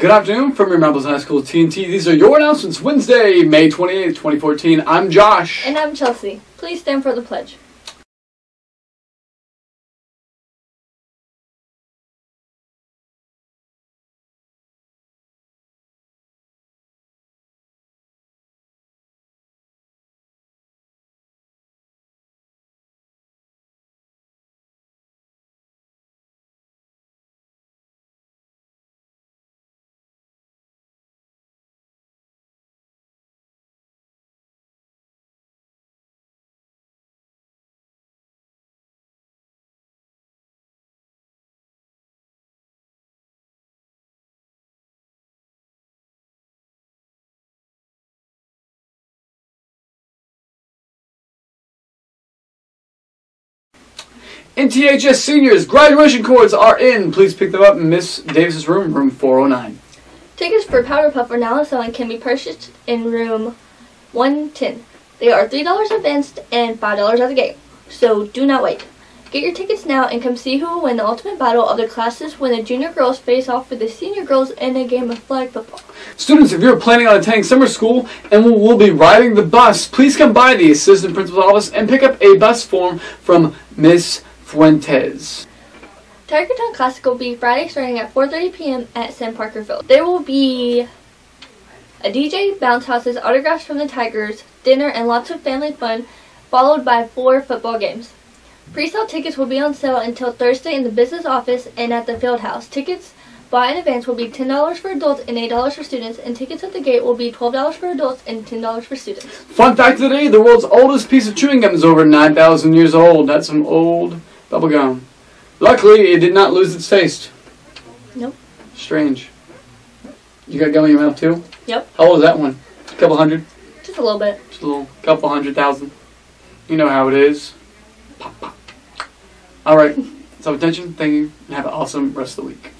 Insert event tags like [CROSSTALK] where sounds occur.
Good afternoon from your Marbles High School TNT. These are your announcements Wednesday, May 28th, 2014. I'm Josh. And I'm Chelsea. Please stand for the pledge. NTHS seniors, graduation cords are in. Please pick them up in Miss Davis's room, room 409. Tickets for Powder Puff are now selling can be purchased in room 110. They are $3 advanced and $5 at the gate. So do not wait. Get your tickets now and come see who will win the ultimate battle of the classes when the junior girls face off with the senior girls in a game of flag football. Students, if you're planning on attending summer school and will, will be riding the bus, please come by the assistant principal's office and pick up a bus form from Miss Fuentes. Tigertown Classic will be Friday starting at 4.30 p.m. at Sam Parker Field. There will be a DJ, bounce houses, autographs from the Tigers, dinner, and lots of family fun, followed by four football games. Pre-sale tickets will be on sale until Thursday in the business office and at the field house. Tickets bought in advance will be $10 for adults and $8 for students, and tickets at the gate will be $12 for adults and $10 for students. Fun fact of the day, the world's oldest piece of chewing gum is over 9,000 years old. That's some old bubble gum. Luckily, it did not lose its taste. Nope. Strange. You got gum in your mouth too? Yep. How old is that one? A couple hundred? Just a little bit. Just a little couple hundred thousand. You know how it is. Pop, pop. All right. [LAUGHS] So attention. Thank you. And have an awesome rest of the week.